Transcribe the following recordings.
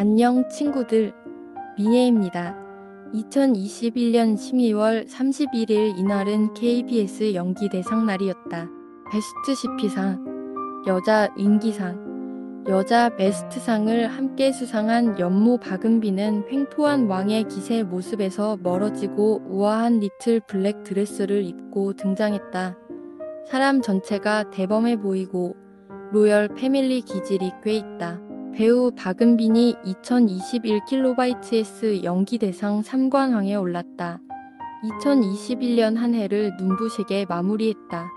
안녕 친구들 미애입니다. 2021년 12월 31일 이날은 KBS 연기대상 날이었다. 베스트 CP상, 여자 인기상, 여자 베스트상을 함께 수상한 연모 박은비는 횡포한 왕의 기세 모습에서 멀어지고 우아한 니틀 블랙 드레스를 입고 등장했다. 사람 전체가 대범해 보이고 로열 패밀리 기질이 꽤 있다. 배우 박은빈이 2021kbs 연기대상 3관왕에 올랐다. 2021년 한 해를 눈부시게 마무리했다.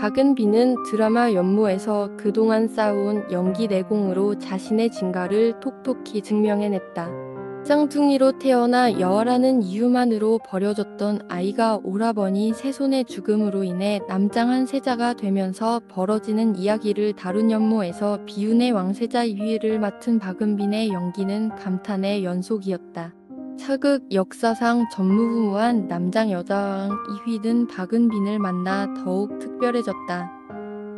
박은빈은 드라마 연모에서 그동안 쌓아온 연기 내공으로 자신의 진가를 톡톡히 증명해냈다. 쌍둥이로 태어나 여아라는 이유만으로 버려졌던 아이가 오라버니 세손의 죽음으로 인해 남장 한 세자가 되면서 벌어지는 이야기를 다룬 연모에서 비운의 왕세자 2위를 맡은 박은빈의 연기는 감탄의 연속이었다. 사극 역사상 전무후무한 남장 여자왕 2위는 박은빈을 만나 더욱 특별해졌다.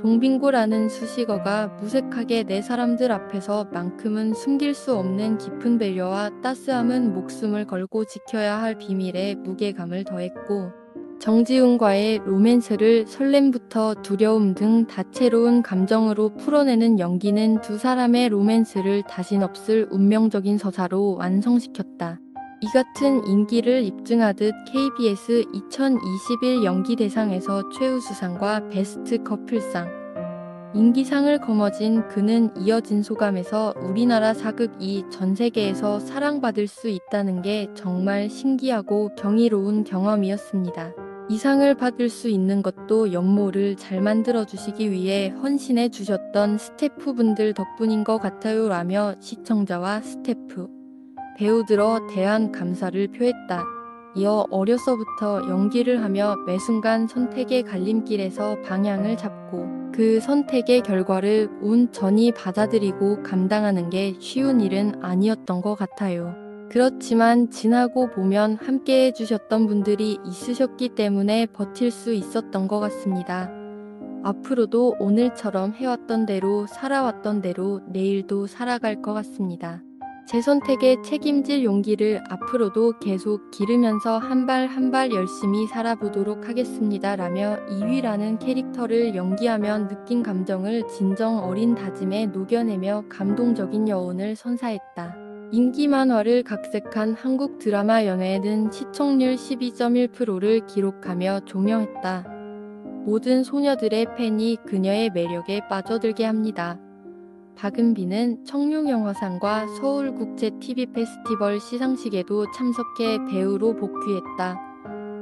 동빙고라는 수식어가 무색하게 내 사람들 앞에서 만큼은 숨길 수 없는 깊은 배려와 따스함은 목숨을 걸고 지켜야 할 비밀에 무게감을 더했고 정지훈과의 로맨스를 설렘부터 두려움 등 다채로운 감정으로 풀어내는 연기는 두 사람의 로맨스를 다신 없을 운명적인 서사로 완성시켰다. 이 같은 인기를 입증하듯 KBS 2021 연기대상에서 최우수상과 베스트 커플상, 인기상을 거머쥔 그는 이어진 소감에서 우리나라 사극이 전 세계에서 사랑받을 수 있다는 게 정말 신기하고 경이로운 경험이었습니다. 이 상을 받을 수 있는 것도 연모를 잘 만들어 주시기 위해 헌신해 주셨던 스태프분들 덕분인 것 같아요 라며 시청자와 스태프, 배우들어 대한 감사를 표했다. 이어 어려서부터 연기를 하며 매 순간 선택의 갈림길에서 방향을 잡고 그 선택의 결과를 온전히 받아들이고 감당하는 게 쉬운 일은 아니었던 것 같아요. 그렇지만 지나고 보면 함께 해주셨던 분들이 있으셨기 때문에 버틸 수 있었던 것 같습니다. 앞으로도 오늘처럼 해왔던 대로 살아왔던 대로 내일도 살아갈 것 같습니다. 제 선택에 책임질 용기를 앞으로도 계속 기르면서 한 발 한 발 열심히 살아보도록 하겠습니다. 라며 이휘라는 캐릭터를 연기하면 느낀 감정을 진정 어린 다짐에 녹여내며 감동적인 여운을 선사했다. 인기 만화를 각색한 한국 드라마 연애는 시청률 12.1%를 기록하며 조명했다. 모든 소녀들의 팬이 그녀의 매력에 빠져들게 합니다. 박은비는 청룡영화상과 서울국제 TV 페스티벌 시상식에도 참석해 배우로 복귀했다.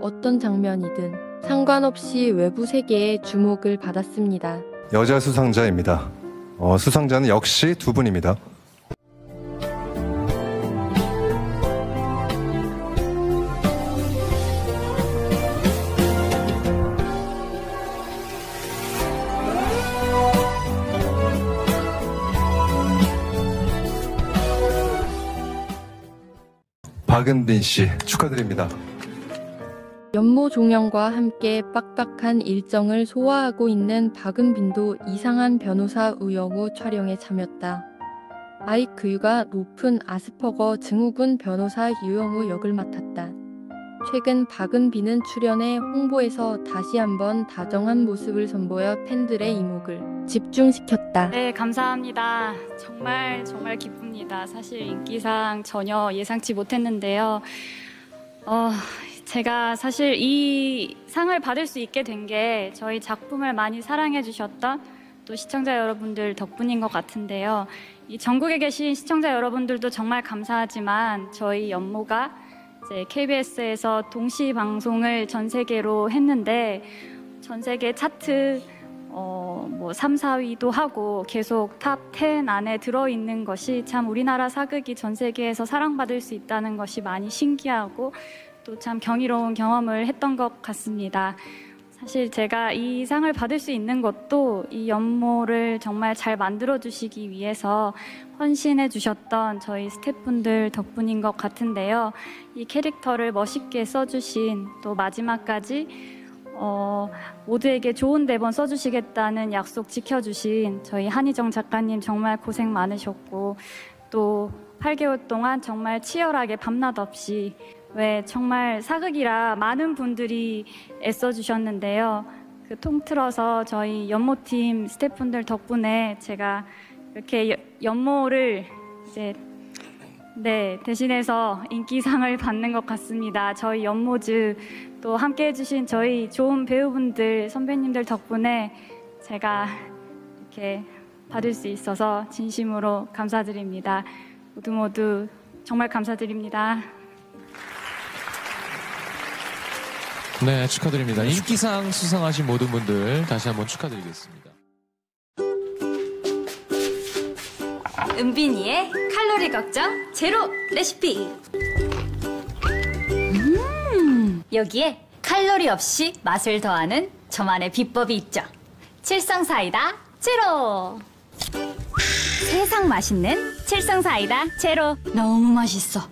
어떤 장면이든 상관없이 외부 세계의 주목을 받았습니다. 여자 수상자입니다. 어, 수상자는 역시 두 분입니다. 박은빈 씨 축하드립니다. 연모 종영과 함께 빡빡한 일정을 소화하고 있는 박은빈도 이상한 변호사 우영우 촬영에 참였다. 아이큐가 높은 아스퍼거 증후군 변호사 유영우 역을 맡았다. 최근 박은빈은 출연해 홍보에서 다시 한번 다정한 모습을 선보여 팬들의 이목을 집중시켰다. 네, 감사합니다. 정말 정말 기쁩니다. 사실 인기상 전혀 예상치 못했는데요. 어, 제가 사실 이 상을 받을 수 있게 된 게 저희 작품을 많이 사랑해 주셨던 또 시청자 여러분들 덕분인 것 같은데요. 이 전국에 계신 시청자 여러분들도 정말 감사하지만 저희 연모가 이제 KBS에서 동시 방송을 전 세계로 했는데 전 세계 차트 어, 뭐 3, 4위도 하고 계속 top 10 안에 들어 있는 것이 참 우리나라 사극이 전 세계에서 사랑받을 수 있다는 것이 많이 신기하고 또 참 경이로운 경험을 했던 것 같습니다. 사실 제가 이 상을 받을 수 있는 것도 이 연모를 정말 잘 만들어 주시기 위해서 헌신해 주셨던 저희 스태프분들 덕분인 것 같은데요. 이 캐릭터를 멋있게 써주신 또 마지막까지 어, 모두에게 좋은 대본 써주시겠다는 약속 지켜주신 저희 한희정 작가님 정말 고생 많으셨고 또 8개월 동안 정말 치열하게 밤낮 없이 왜 정말 사극이라 많은 분들이 애써주셨는데요. 그 통틀어서 저희 연모팀 스태프분들 덕분에 제가 이렇게 여- 연모를 이제 네 대신해서 인기상을 받는 것 같습니다. 저희 연모즈 또 함께 해주신 저희 좋은 배우분들 선배님들 덕분에 제가 이렇게 받을 수 있어서 진심으로 감사드립니다. 모두 모두 정말 감사드립니다. 네, 축하드립니다. 인기상 수상하신 모든 분들 다시 한번 축하드리겠습니다. 은빈이의 칼로리 걱정 제로 레시피. 음, 여기에 칼로리 없이 맛을 더하는 저만의 비법이 있죠. 칠성사이다 제로. 세상 맛있는 칠성사이다 제로. 너무 맛있어.